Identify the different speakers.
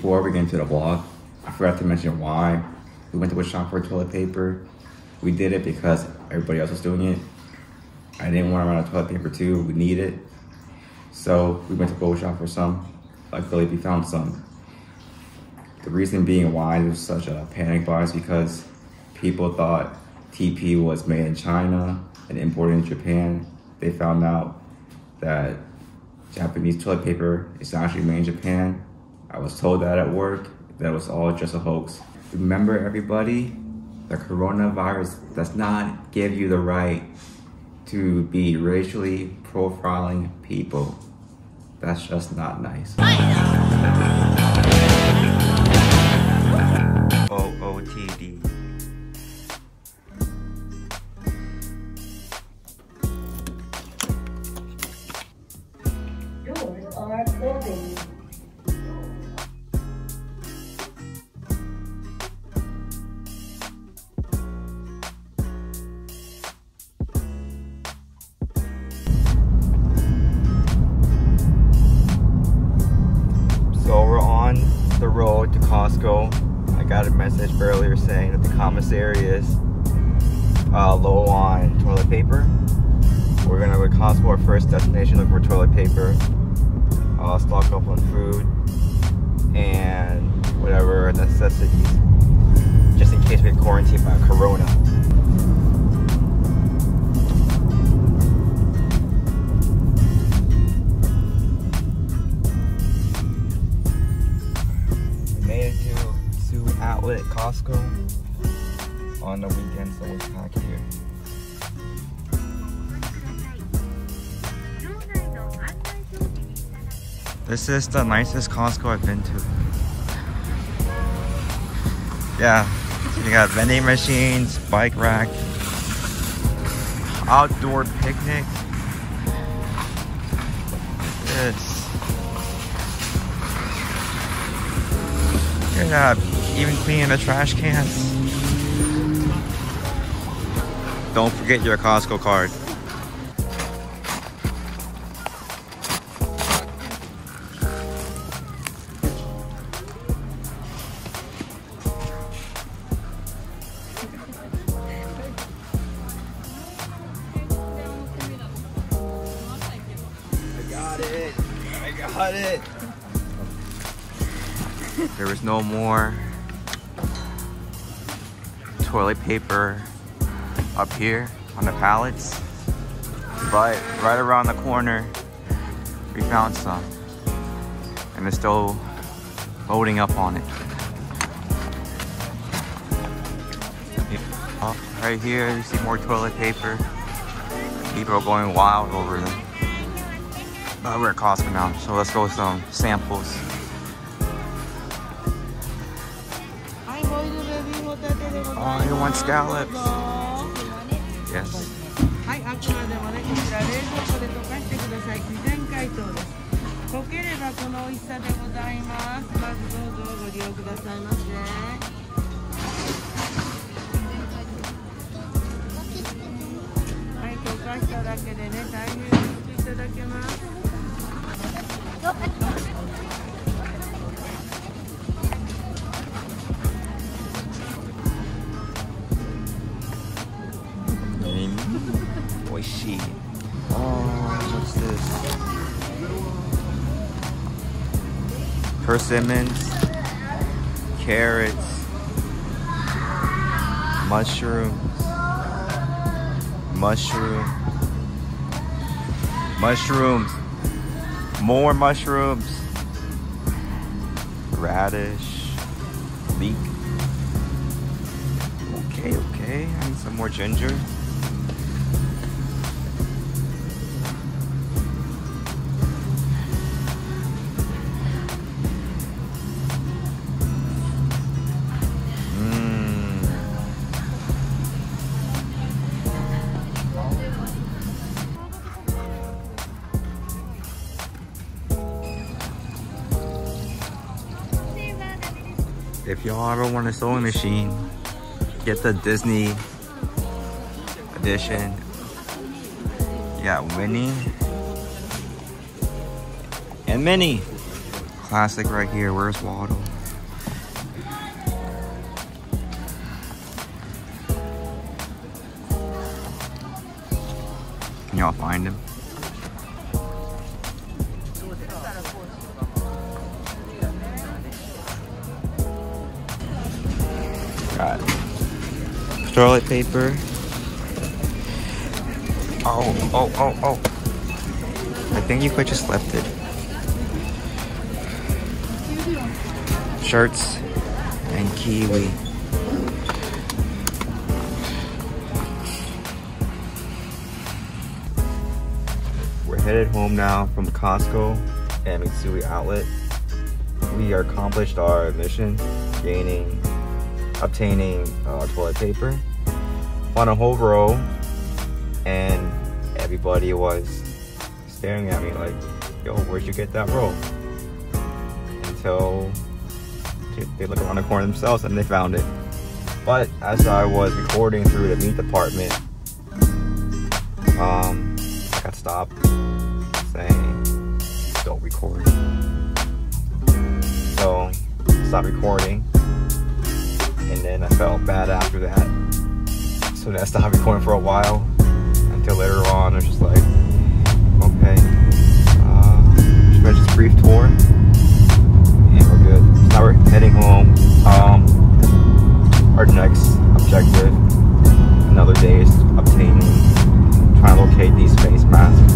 Speaker 1: before we get into the vlog, I forgot to mention why we went to a shop for toilet paper. We did it because everybody else was doing it. I didn't want to run out of toilet paper too. We need it. So we went to go shop for some. Luckily, we found some. The reason being why there was such a panic buy is because people thought TP was made in China and imported in Japan. They found out that Japanese toilet paper is actually made in Japan. I was told that at work. That was all just a hoax. Remember everybody, the coronavirus does not give you the right to be racially profiling people. That's just not nice. OOTD.
Speaker 2: Doors are closing.
Speaker 1: Costco. I got a message earlier saying that the commissary is uh, low on toilet paper. We're gonna go to Costco, our first destination, look for toilet paper, uh, stock up on food, and whatever necessities, just in case we get quarantined by Corona. Outlet Costco on the weekend, so it's packed here. This is the nicest Costco I've been to. Yeah, you got vending machines, bike rack, outdoor picnic. Look at that, even cleaning the trash cans. Don't forget your Costco card. I got it. I got it. There was no more toilet paper up here on the pallets. But right around the corner, we found some. And they're still loading up on it. Oh, right here, you see more toilet paper. People are going wild over them. But we're at Costco now, so let's go with some samples. Want scallops? Yes.
Speaker 3: はい、あくまでもね、こちら冷蔵庫で溶かしてください。自然解凍です。溶ければこの美味しさでございます。まずどうぞご利用くださいませ。はい、溶かしただけでね、大変美味しくいただけます。
Speaker 1: Oishi. Oh, what's this? Persimmons, carrots, mushrooms, mushroom, mushrooms, more mushrooms, radish, leek. Okay, okay, I need some more ginger. If y'all ever want a sewing machine, get the Disney edition. Yeah, Winnie and Minnie. classic right here. Where's Waldo? Can y'all find him? Toilet paper. Oh, oh, oh, oh. I think you could just left it. Shirts and kiwi. We're headed home now from Costco and Mitsui Outlet. We accomplished our mission, gaining, obtaining uh, toilet paper on a whole row, and everybody was staring at me like, "Yo, where'd you get that roll?" Until they look around the corner themselves and they found it. But as I was recording through the meat department, um, I got stopped saying, "Don't record." So, stopped recording, then I felt bad after that. So I stopped recording for a while until later on. I was just like, okay, uh, just this brief tour, and we're good. So now we're heading home. Um, our next objective, another day, is obtaining, trying to locate these face masks.